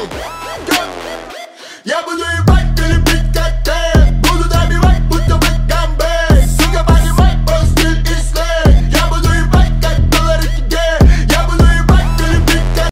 Go. Yeah, but you ain't right